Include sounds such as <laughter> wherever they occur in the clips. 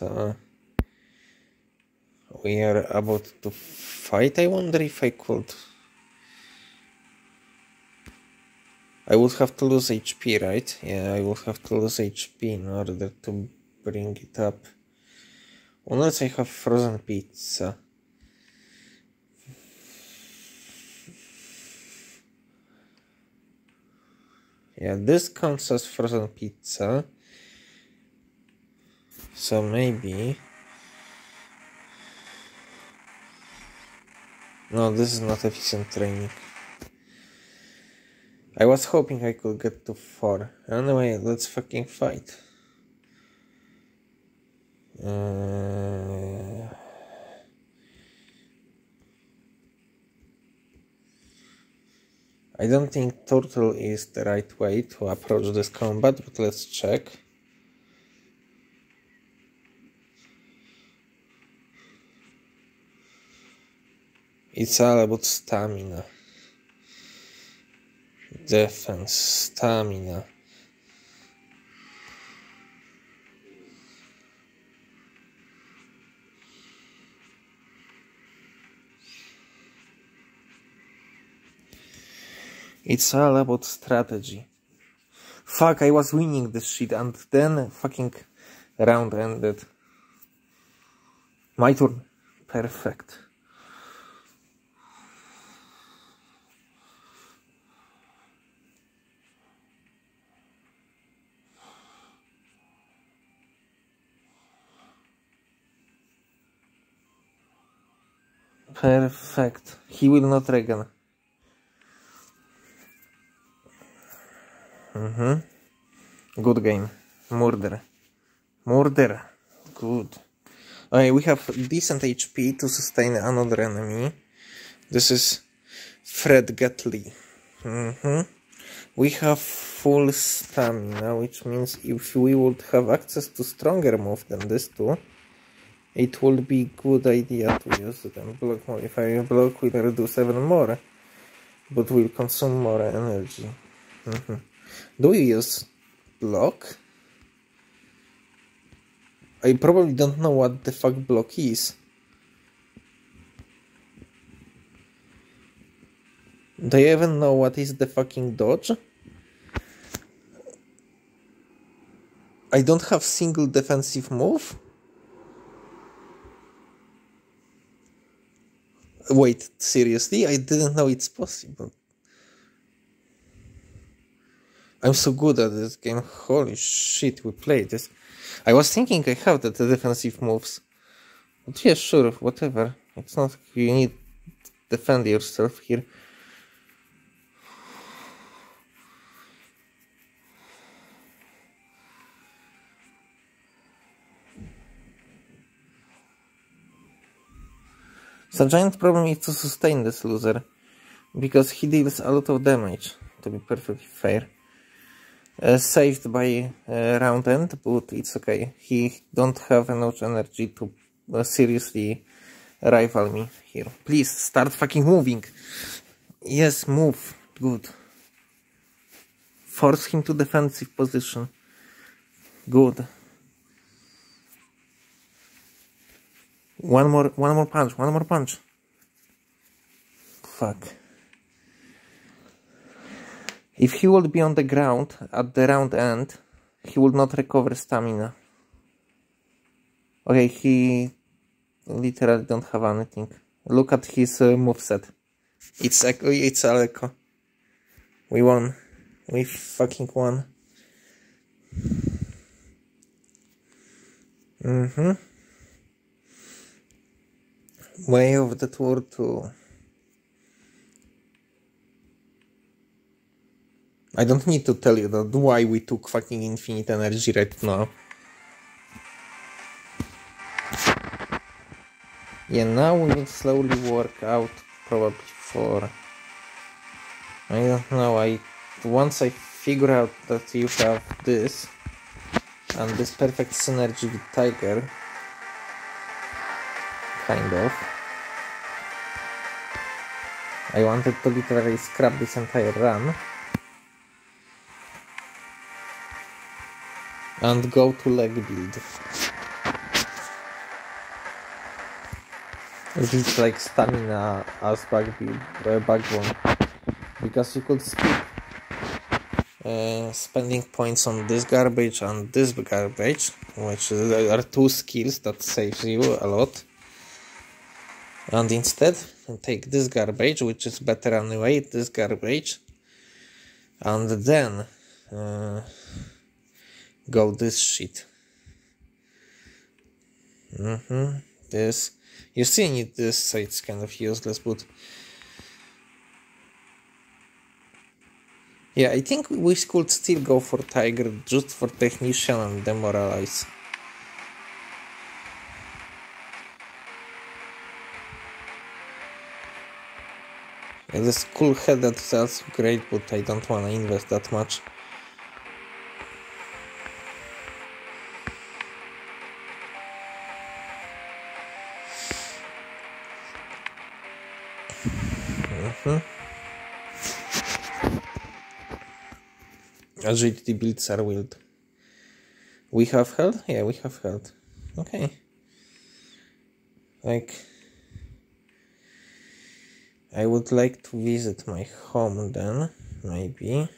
uh, we are about to fight. I wonder if I could. I would have to lose HP, right? Yeah, I would have to lose HP in order to bring it up. Unless I have frozen pizza. Yeah, this counts as frozen pizza. So maybe... No, this is not efficient training. I was hoping I could get to 4. Anyway, let's fucking fight. Uh... I don't think turtle is the right way to approach this combat, but let's check. It's all about stamina. Defense, stamina. It's all about strategy. Fuck, I was winning this shit and then fucking round ended. My turn. Perfect. Perfect. He will not regen. Mm-hmm. Good game. Murder. Murder. Good. Okay, we have decent HP to sustain another enemy. This is Fred Gatley. Mm-hmm. We have full stamina, which means if we would have access to stronger move than this two, it would be good idea to use them. Block modifier block we'll reduce even more, but we'll consume more energy. Mm-hmm. Do you use block? I probably don't know what the fuck block is. Do you even know what is the fucking dodge? I don't have single defensive move? Wait, seriously? I didn't know it's possible. I'm so good at this game. Holy shit, we played this. I was thinking I have the defensive moves. But yeah, sure, whatever. It's not you need to defend yourself here. The giant problem is to sustain this loser, because he deals a lot of damage, to be perfectly fair. Uh, saved by uh, round end, but it's okay. He don't have enough energy to uh, seriously rival me here. Please start fucking moving. Yes, move. Good. Force him to defensive position. Good. One more, one more punch, one more punch. Fuck. If he would be on the ground at the round end, he would not recover stamina. Okay, he literally don't have anything. Look at his uh, moveset. It's Echo, it's Aleko. We won. We fucking won. Mm-hmm. Way of the tour to I don't need to tell you that why we took fucking infinite energy right now. Yeah, now we will slowly work out probably for... I don't know, I... Once I figure out that you have this, and this perfect synergy with Tiger, kind of, I wanted to literally scrap this entire run. and go to leg build. It's like stamina as back, uh, backbone because you could skip uh, spending points on this garbage and this garbage which are two skills that saves you a lot and instead take this garbage which is better anyway this garbage and then uh, go this shit mm -hmm. this you see need this so it's kind of useless but yeah I think we could still go for Tiger just for Technician and Demoralize this cool head that's also great but I don't wanna invest that much mm-hmm. Agility builds are wild. We have health? Yeah, we have health. Okay. Like, I would like to visit my home then, maybe.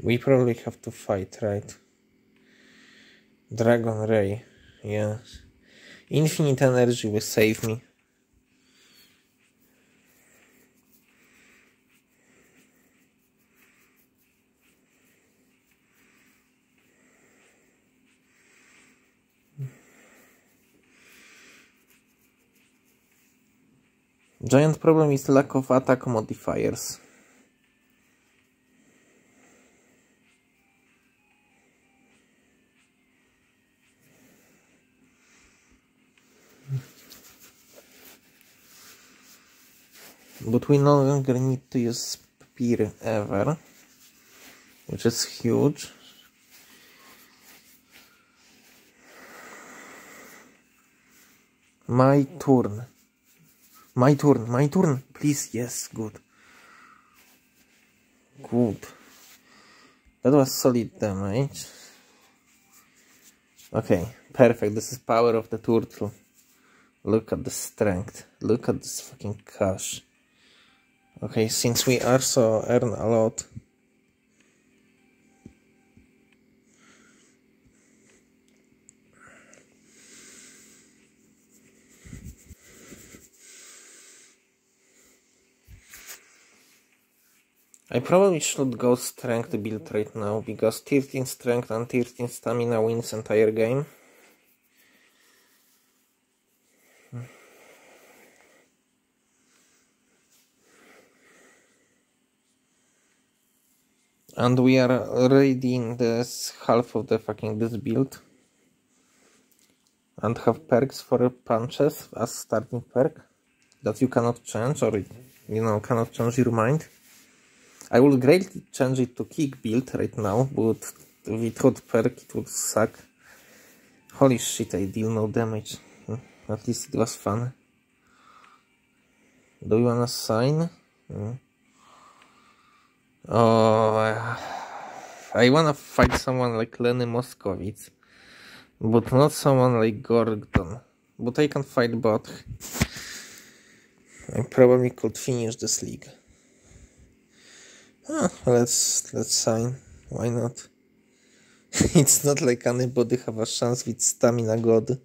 We probably have to fight, right? Dragon Ray, yes. Infinite energy will save me. Giant problem is lack of attack modifiers. But we no longer need to use spear ever which is huge. My turn. My turn. My turn. Please yes good. Good. That was solid damage. Okay perfect. This is power of the turtle. Look at the strength. Look at this fucking cash Okay, since we also earn a lot, I probably should go strength build right now because 13 strength and 13 stamina wins entire game. And we are raiding this half of the fucking this build. And have perks for punches as starting perk that you cannot change or you know cannot change your mind. I would greatly change it to kick build right now but without perk it would suck. Holy shit I deal no damage. Hmm, at least it was fun. Do you wanna sign? Hmm. Oh, I wanna fight someone like Lenny Moskowitz, but not someone like Gordon. But I can fight both. I probably could finish this league. Ah, let's let's sign. Why not? <laughs> it's not like anybody have a chance with stamina god.